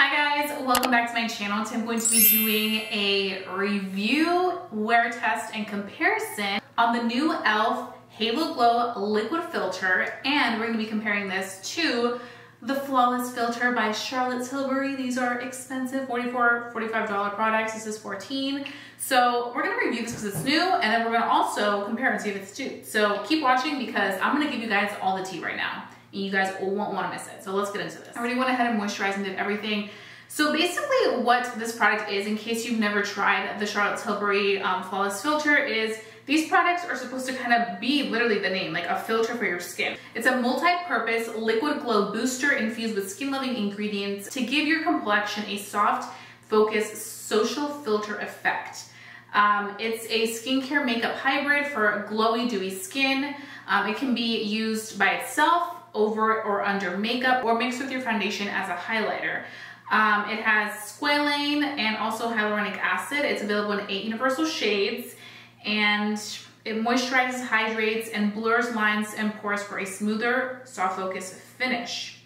Hi guys, welcome back to my channel. Today I'm going to be doing a review, wear test, and comparison on the new e.l.f. Halo Glow Liquid Filter, and we're gonna be comparing this to the Flawless Filter by Charlotte Tilbury. These are expensive, $44, $45 products. This is 14 So we're gonna review this because it's new, and then we're gonna also compare and see if it's cheap. So keep watching because I'm gonna give you guys all the tea right now and you guys won't want to miss it. So let's get into this. I already went ahead and moisturized and did everything. So basically what this product is, in case you've never tried the Charlotte Tilbury um, Flawless Filter, is these products are supposed to kind of be literally the name, like a filter for your skin. It's a multi-purpose liquid glow booster infused with skin-loving ingredients to give your complexion a soft, focused, social filter effect. Um, it's a skincare makeup hybrid for glowy, dewy skin. Um, it can be used by itself over or under makeup or mixed with your foundation as a highlighter. Um, it has squalane and also hyaluronic acid. It's available in eight universal shades and it moisturizes, hydrates, and blurs lines and pores for a smoother, soft focus finish.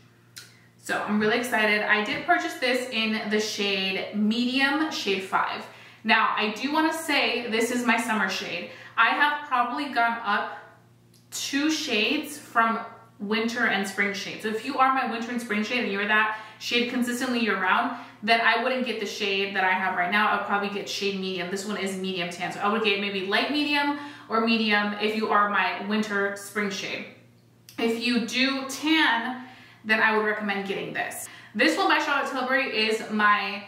So I'm really excited. I did purchase this in the shade medium, shade five. Now I do wanna say this is my summer shade. I have probably gone up two shades from winter and spring shade. So if you are my winter and spring shade and you're that shade consistently year round, then I wouldn't get the shade that I have right now. I would probably get shade medium. This one is medium tan. So I would get maybe light medium or medium if you are my winter spring shade. If you do tan, then I would recommend getting this. This one by Charlotte Tilbury is my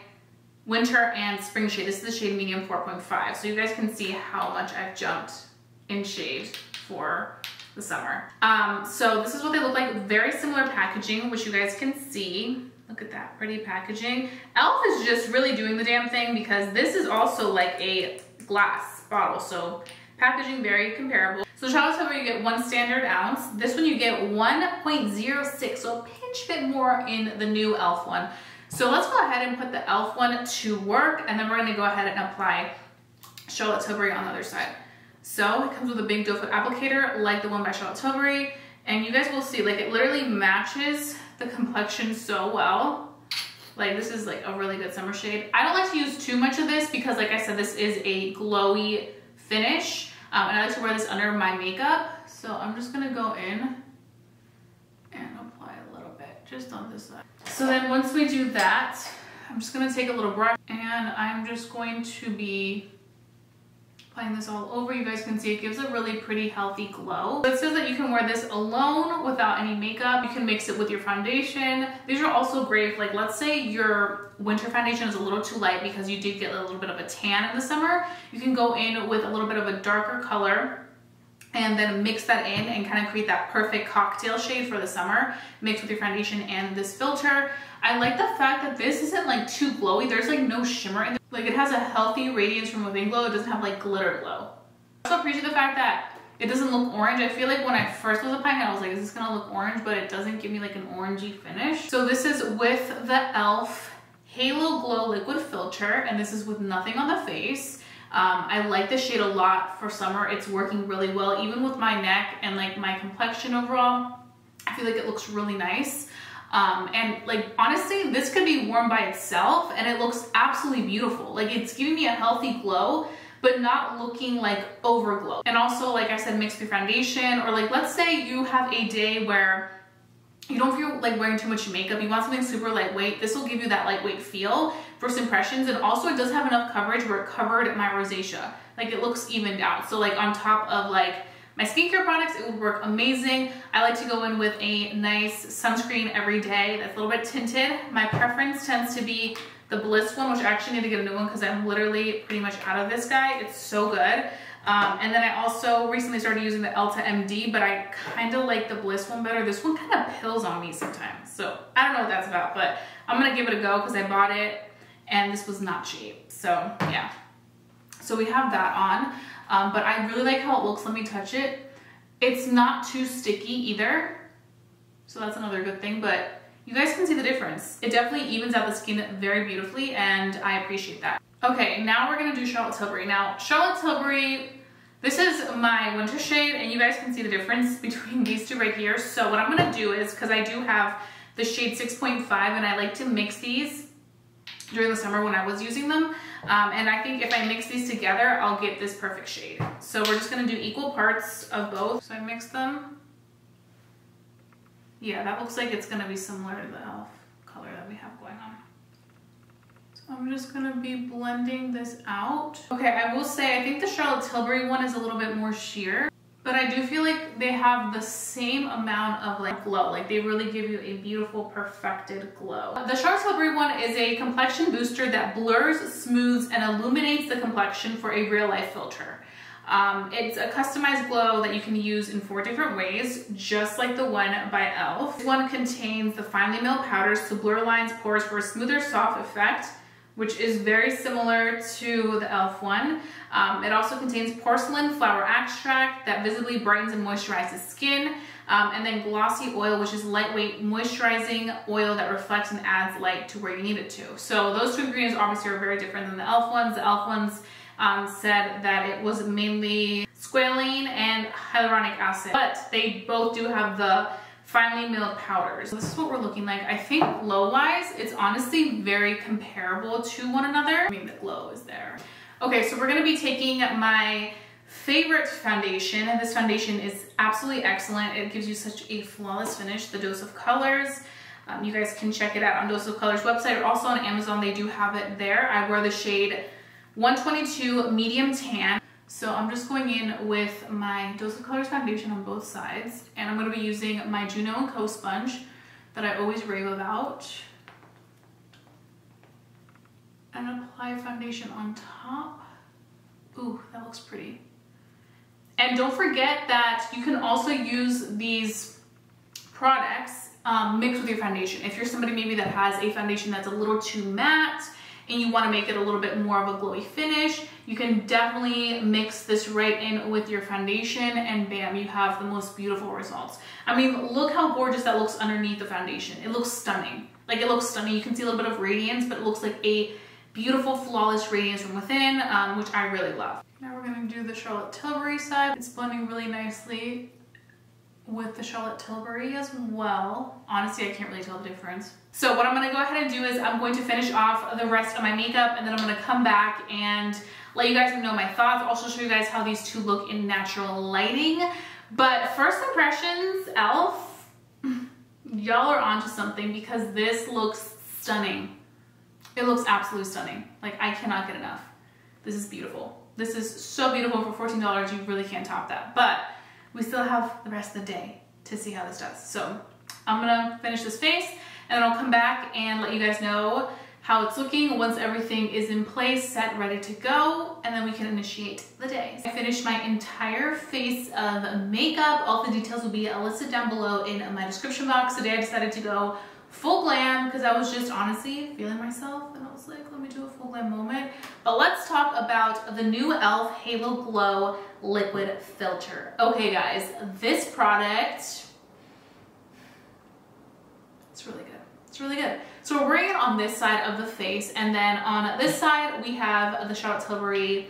winter and spring shade. This is the shade medium 4.5. So you guys can see how much I've jumped in shade for the summer. Um, so this is what they look like. Very similar packaging, which you guys can see. Look at that pretty packaging. e.l.f. is just really doing the damn thing because this is also like a glass bottle. So packaging very comparable. So Charlotte Tilbury, you get one standard ounce. This one you get 1.06, so a pinch bit more in the new e.l.f. one. So let's go ahead and put the e.l.f. one to work and then we're gonna go ahead and apply Charlotte Tilbury on the other side. So it comes with a big doe foot applicator like the one by Charlotte Tilbury. And you guys will see, like it literally matches the complexion so well. Like this is like a really good summer shade. I don't like to use too much of this because like I said, this is a glowy finish. Um, and I like to wear this under my makeup. So I'm just gonna go in and apply a little bit just on this side. So then once we do that, I'm just gonna take a little brush and I'm just going to be applying this all over. You guys can see it gives a really pretty healthy glow. It says that you can wear this alone without any makeup. You can mix it with your foundation. These are also great like let's say your winter foundation is a little too light because you did get a little bit of a tan in the summer. You can go in with a little bit of a darker color and then mix that in and kind of create that perfect cocktail shade for the summer mixed with your foundation and this filter. I like the fact that this isn't like too glowy. There's like no shimmer in like it has a healthy radiance from within glow. It doesn't have like glitter glow. I also appreciate the fact that it doesn't look orange. I feel like when I first was applying it, I was like, is this gonna look orange? But it doesn't give me like an orangey finish. So this is with the e.l.f. Halo Glow Liquid Filter, and this is with nothing on the face. Um, I like this shade a lot for summer. It's working really well, even with my neck and like my complexion overall. I feel like it looks really nice. Um, and like, honestly, this could be worn by itself and it looks absolutely beautiful. Like it's giving me a healthy glow, but not looking like overglow. And also, like I said, mix with foundation or like, let's say you have a day where you don't feel like wearing too much makeup, you want something super lightweight, this will give you that lightweight feel, first impressions, and also it does have enough coverage where it covered my rosacea. Like it looks evened out. So like on top of like my skincare products, it would work amazing. I like to go in with a nice sunscreen every day that's a little bit tinted. My preference tends to be the Bliss one, which I actually need to get a new one because I'm literally pretty much out of this guy. It's so good. Um, and then I also recently started using the Elta MD, but I kind of like the Bliss one better. This one kind of pills on me sometimes. So I don't know what that's about, but I'm going to give it a go because I bought it and this was not cheap. So yeah. So we have that on, um, but I really like how it looks. Let me touch it. It's not too sticky either. So that's another good thing, but you guys can see the difference. It definitely evens out the skin very beautifully and I appreciate that. Okay, now we're gonna do Charlotte Tilbury. Now, Charlotte Tilbury, this is my winter shade and you guys can see the difference between these two right here. So what I'm gonna do is, cause I do have the shade 6.5 and I like to mix these during the summer when I was using them. Um, and I think if I mix these together, I'll get this perfect shade. So we're just gonna do equal parts of both. So I mix them. Yeah, that looks like it's gonna be similar to the e.l.f. color that we have going on. So I'm just gonna be blending this out. Okay, I will say, I think the Charlotte Tilbury one is a little bit more sheer but I do feel like they have the same amount of like glow. Like they really give you a beautiful perfected glow. The Charlotte Tilbury one is a complexion booster that blurs, smooths, and illuminates the complexion for a real life filter. Um, it's a customized glow that you can use in four different ways, just like the one by e.l.f. This one contains the finely milled powders to blur lines, pores for a smoother, soft effect which is very similar to the e.l.f. one. Um, it also contains porcelain flower extract that visibly brightens and moisturizes skin. Um, and then glossy oil, which is lightweight moisturizing oil that reflects and adds light to where you need it to. So those two ingredients obviously are very different than the e.l.f. ones. The e.l.f. ones um, said that it was mainly squalane and hyaluronic acid, but they both do have the finely milled powders. This is what we're looking like. I think glow-wise, it's honestly very comparable to one another. I mean, the glow is there. Okay, so we're gonna be taking my favorite foundation. And this foundation is absolutely excellent. It gives you such a flawless finish, the Dose of Colors. Um, you guys can check it out on Dose of Colors website or also on Amazon. They do have it there. I wear the shade 122 Medium Tan. So I'm just going in with my Dose of Colors foundation on both sides. And I'm going to be using my Juno & Co. sponge that I always rave about. And apply foundation on top. Ooh, that looks pretty. And don't forget that you can also use these products um, mixed with your foundation. If you're somebody maybe that has a foundation that's a little too matte and you wanna make it a little bit more of a glowy finish, you can definitely mix this right in with your foundation and bam, you have the most beautiful results. I mean, look how gorgeous that looks underneath the foundation. It looks stunning. Like it looks stunning. You can see a little bit of radiance, but it looks like a beautiful, flawless radiance from within, um, which I really love. Now we're gonna do the Charlotte Tilbury side. It's blending really nicely with the Charlotte Tilbury as well. Honestly, I can't really tell the difference. So what I'm gonna go ahead and do is I'm going to finish off the rest of my makeup and then I'm gonna come back and let you guys know my thoughts. Also show you guys how these two look in natural lighting. But first impressions, e.l.f., y'all are onto something because this looks stunning. It looks absolutely stunning. Like I cannot get enough. This is beautiful. This is so beautiful for $14. You really can't top that. But we still have the rest of the day to see how this does. So I'm gonna finish this face and then I'll come back and let you guys know how it's looking once everything is in place, set, ready to go, and then we can initiate the day. I finished my entire face of makeup. All the details will be listed down below in my description box. Today I decided to go full glam because I was just honestly feeling myself and I was like, let me do a full glam moment. But let's talk about the new e.l.f. Halo Glow Liquid Filter. Okay guys, this product, it's really good. It's really good. So we're wearing it on this side of the face and then on this side we have the Charlotte Tilbury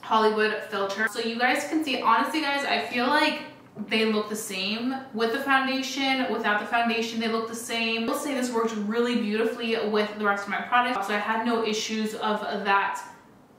Hollywood filter. So you guys can see, honestly guys, I feel like they look the same with the foundation without the foundation they look the same i will say this worked really beautifully with the rest of my products so i had no issues of that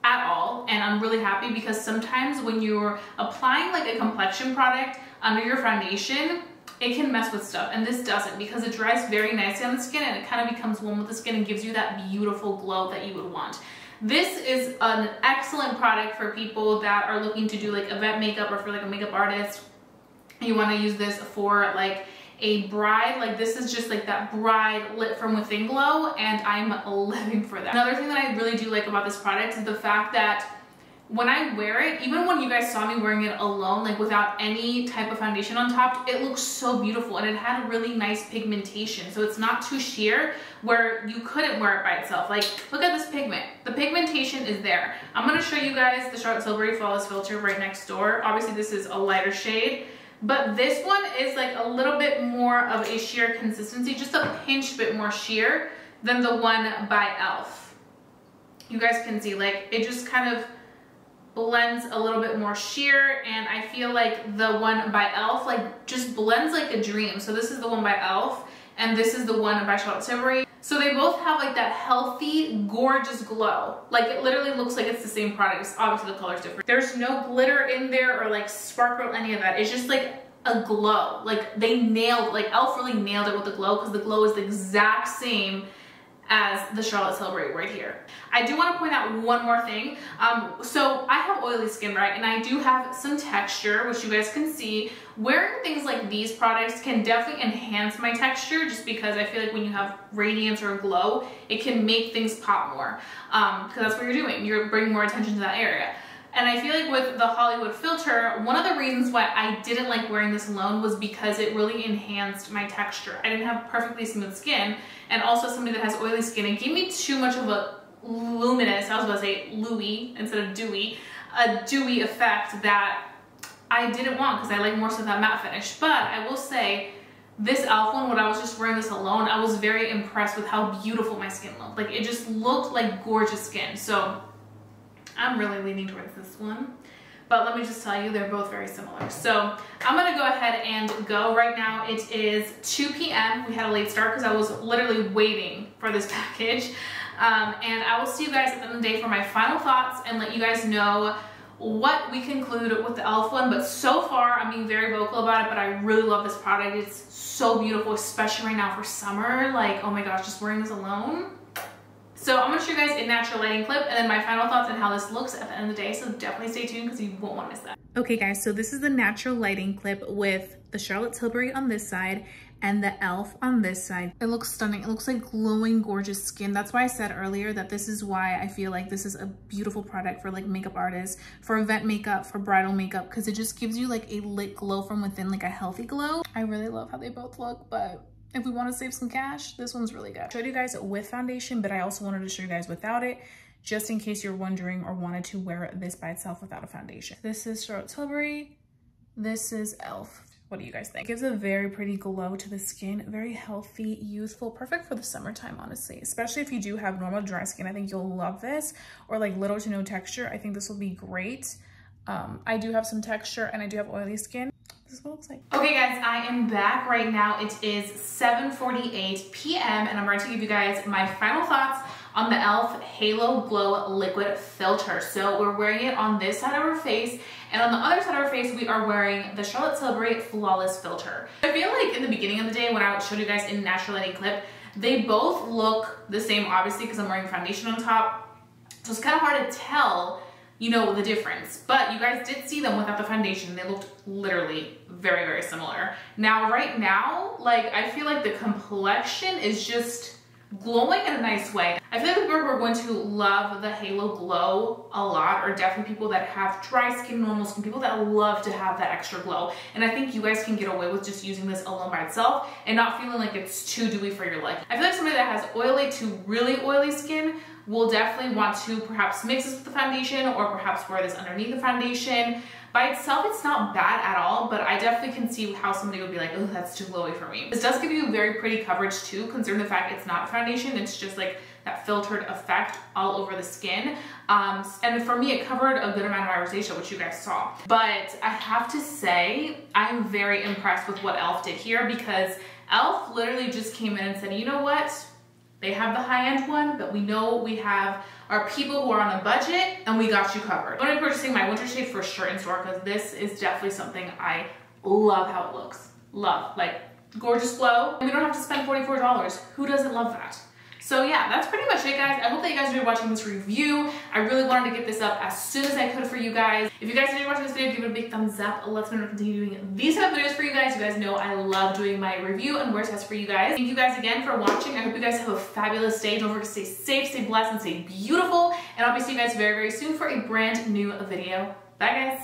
at all and i'm really happy because sometimes when you're applying like a complexion product under your foundation it can mess with stuff and this doesn't because it dries very nicely on the skin and it kind of becomes one with the skin and gives you that beautiful glow that you would want. This is an excellent product for people that are looking to do like event makeup or for like a makeup artist. You want to use this for like a bride like this is just like that bride lit from within glow and I'm living for that. Another thing that I really do like about this product is the fact that when I wear it, even when you guys saw me wearing it alone, like without any type of foundation on top, it looks so beautiful and it had a really nice pigmentation. So it's not too sheer where you couldn't wear it by itself. Like, look at this pigment. The pigmentation is there. I'm gonna show you guys the Charlotte Tilbury Flawless Filter right next door. Obviously this is a lighter shade, but this one is like a little bit more of a sheer consistency, just a pinch bit more sheer than the one by e.l.f. You guys can see, like, it just kind of, blends a little bit more sheer and I feel like the one by e.l.f. like just blends like a dream. So this is the one by e.l.f. and this is the one by Charlotte Tilbury. So they both have like that healthy, gorgeous glow. Like it literally looks like it's the same product. Obviously the color's different. There's no glitter in there or like sparkle, any of that. It's just like a glow. Like they nailed, like e.l.f. really nailed it with the glow because the glow is the exact same as the Charlotte Tilbury right here. I do want to point out one more thing. Um, so I have oily skin, right? And I do have some texture, which you guys can see. Wearing things like these products can definitely enhance my texture just because I feel like when you have radiance or glow, it can make things pop more. Um, because that's what you're doing. You're bringing more attention to that area. And I feel like with the Hollywood filter, one of the reasons why I didn't like wearing this alone was because it really enhanced my texture. I didn't have perfectly smooth skin and also somebody that has oily skin. It gave me too much of a luminous, I was about to say Louis instead of dewy, a dewy effect that I didn't want because I like more so that matte finish. But I will say, this e.l.f. one, when I was just wearing this alone, I was very impressed with how beautiful my skin looked. Like it just looked like gorgeous skin. So I'm really leaning towards this one. But let me just tell you, they're both very similar. So I'm gonna go ahead and go. Right now it is 2 p.m. We had a late start because I was literally waiting for this package. Um, and I will see you guys at the end of the day for my final thoughts and let you guys know what we conclude with the e.l.f. one. But so far, I'm being very vocal about it, but I really love this product. It's so beautiful, especially right now for summer. Like, oh my gosh, just wearing this alone, so I'm gonna show you guys a natural lighting clip and then my final thoughts on how this looks at the end of the day. So definitely stay tuned because you won't wanna miss that. Okay guys, so this is the natural lighting clip with the Charlotte Tilbury on this side and the e.l.f. on this side. It looks stunning. It looks like glowing, gorgeous skin. That's why I said earlier that this is why I feel like this is a beautiful product for like makeup artists, for event makeup, for bridal makeup, because it just gives you like a lit glow from within, like a healthy glow. I really love how they both look, but if we want to save some cash, this one's really good. I showed you guys with foundation, but I also wanted to show you guys without it, just in case you're wondering or wanted to wear this by itself without a foundation. This is Charlotte Tilbury. This is e.l.f. What do you guys think? It gives a very pretty glow to the skin, very healthy, youthful, perfect for the summertime, honestly. Especially if you do have normal dry skin, I think you'll love this. Or like little to no texture, I think this will be great. Um, I do have some texture and I do have oily skin. This looks like. Okay guys, I am back right now. It is 7.48 p.m. and I'm ready to give you guys my final thoughts on the e.l.f. Halo Glow Liquid Filter. So we're wearing it on this side of our face and on the other side of our face, we are wearing the Charlotte Tilbury Flawless Filter. I feel like in the beginning of the day when I showed you guys in natural lighting clip, they both look the same obviously because I'm wearing foundation on top. So it's kind of hard to tell you know the difference. But you guys did see them without the foundation. They looked literally very, very similar. Now, right now, like, I feel like the complexion is just glowing in a nice way. I feel like people are going to love the Halo Glow a lot are definitely people that have dry skin, normal skin, people that love to have that extra glow. And I think you guys can get away with just using this alone by itself and not feeling like it's too dewy for your life. I feel like somebody that has oily to really oily skin will definitely want to perhaps mix this with the foundation or perhaps wear this underneath the foundation. By itself, it's not bad at all, but I definitely can see how somebody would be like, oh, that's too glowy for me. This does give you very pretty coverage too, considering the fact it's not foundation, it's just like that filtered effect all over the skin. Um, and for me, it covered a good amount of my rosacea, which you guys saw. But I have to say, I'm very impressed with what e.l.f. did here because e.l.f. literally just came in and said, you know what? They have the high-end one, but we know we have our people who are on a budget and we got you covered. I'm gonna be purchasing my winter shade for sure in store because this is definitely something I love how it looks. Love, like gorgeous glow. And we don't have to spend $44. Who doesn't love that? So yeah, that's pretty much it guys. I hope that you guys enjoyed watching this review. I really wanted to get this up as soon as I could for you guys. If you guys enjoyed watching this video, give it a big thumbs up. Let's continue doing these type of videos for you guys. You guys know I love doing my review and wear test for you guys. Thank you guys again for watching. I hope you guys have a fabulous day. Don't forget to stay safe, stay blessed, and stay beautiful. And I'll be seeing you guys very, very soon for a brand new video. Bye guys.